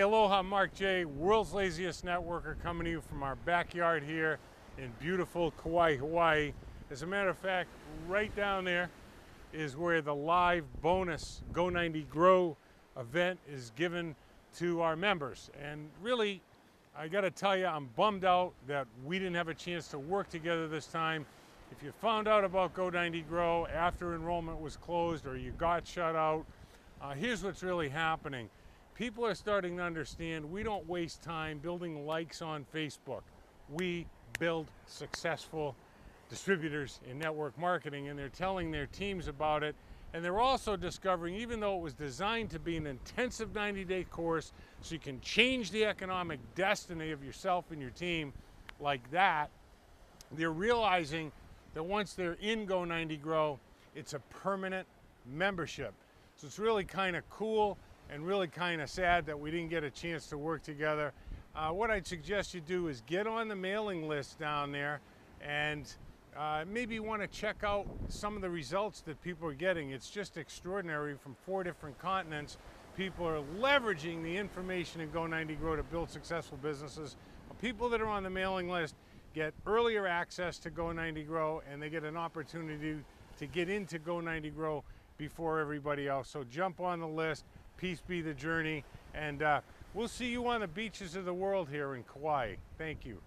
Aloha, Mark J, world's laziest networker, coming to you from our backyard here in beautiful Kauai, Hawaii. As a matter of fact, right down there is where the live bonus Go 90 Grow event is given to our members. And really, I got to tell you, I'm bummed out that we didn't have a chance to work together this time. If you found out about Go 90 Grow after enrollment was closed or you got shut out, uh, here's what's really happening people are starting to understand we don't waste time building likes on Facebook. We build successful distributors in network marketing, and they're telling their teams about it. And they're also discovering, even though it was designed to be an intensive 90 day course, so you can change the economic destiny of yourself and your team like that, they're realizing that once they're in Go 90 Grow, it's a permanent membership. So it's really kind of cool and really kind of sad that we didn't get a chance to work together. Uh, what I'd suggest you do is get on the mailing list down there and uh, maybe want to check out some of the results that people are getting. It's just extraordinary from four different continents. People are leveraging the information in Go 90 Grow to build successful businesses. People that are on the mailing list get earlier access to Go 90 Grow and they get an opportunity to get into Go 90 Grow before everybody else. So jump on the list. Peace be the journey. And uh, we'll see you on the beaches of the world here in Kauai. Thank you.